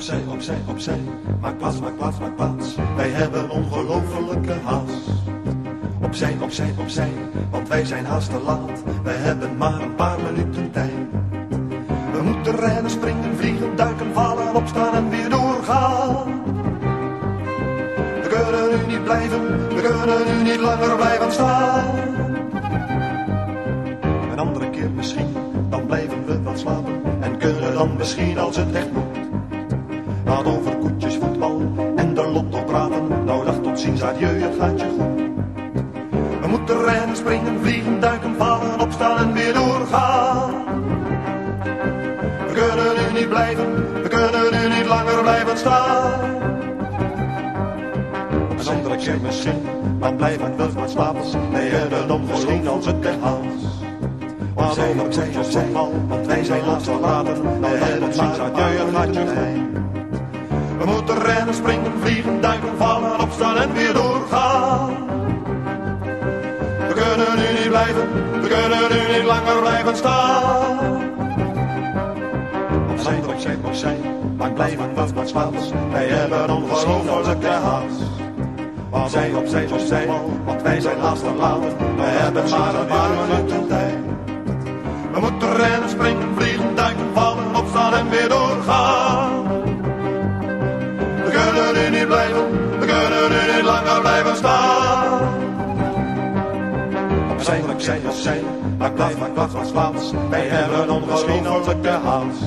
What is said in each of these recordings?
Opzij, opzij, opzij. Maak plaats, maak plaats, maak plaats. Wij hebben ongelofelijke haast. Opzij, opzij, opzij. Want wij zijn haast te laat. Wij hebben maar een paar minuten tijd. We moeten rennen, springen, vliegen, duiken, vallen, opstaan en weer doorgaan. We kunnen nu niet blijven, we kunnen nu niet langer blijven staan. Een andere keer misschien, dan blijven we wel slapen. En kunnen dan misschien als het echt Laat over koetjes, voetbal en de lotto praten. Nou dag tot ziens, adieu, het gaat je goed. We moeten rennen, springen, vliegen, duiken, vallen, opstaan en weer doorgaan. We kunnen nu niet blijven, we kunnen nu niet langer blijven staan. Een andere keer misschien, dan blijven we maar slapen. Wij hebben dan misschien als het echt haast. Maar over opzij, opzij, want wij zijn laatst verlaten. Wij hebben maar adieu, het gaat je goed. We moeten rennen, springen, vliegen, duiken, vallen, opstaan en weer doorgaan. We kunnen nu niet blijven, we kunnen nu niet langer blijven staan. Opzij, opzij, opzij, lang blijven we maar slapen. Wij hebben ongelofelijke haast. Opzij, opzij, opzij, want wij zijn haast verlaten. We hebben maar een paar minuten tijd. We moeten rennen, springen, vliegen, duiken, vallen, opstaan en weer doorgaan. Niet blijven, we kunnen nu niet langer blijven staan. Opzij, opzij, opzij, maak plaats, maak plaats, maak plaats. Wij hebben ongelofelijke haast.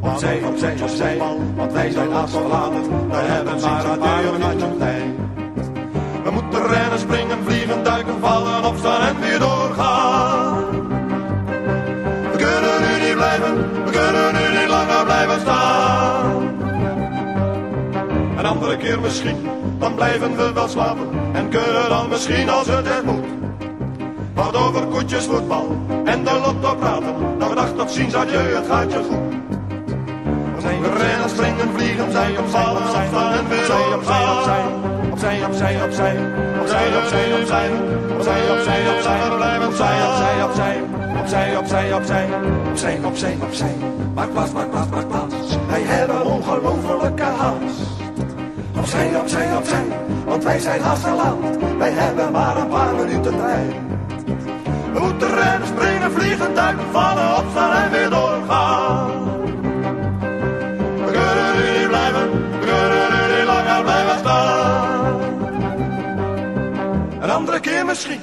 Opzij, opzij, opzij, want wij zijn verlaten. We hebben maar een paar tijd. We moeten rennen, springen, vliegen, duiken, vallen, opstaan en weer doorgaan. We kunnen nu niet blijven, we kunnen nu niet langer blijven staan. Een andere keer misschien, dan blijven we wel slapen. En kunnen dan misschien als het er moet. Wat over koetjes, voetbal en de lotto praten. Nou dag tot ziens, adieu, het gaat je goed. We rennen, springen, vliegen, zij op vallen, opstaan en weer doorgaan. opzij, opzij, opzij, opzij, opzij, opzij, opzij, opzij, opzij, opzij, opzij, opzij, opzij, opzij, opzij, Opzij, opzij, opzij. Maak plaats, maak plaats, maak plaats. Wij hebben ongelofelijke haast. Opzij, opzij, opzij. Want wij zijn haast te laat. Wij hebben maar een paar minuten tijd. We moeten rennen, springen, vliegen, duiken, vallen, opstaan en weer doorgaan. We kunnen nu niet blijven, we kunnen nu niet langer blijven staan. Een andere keer misschien.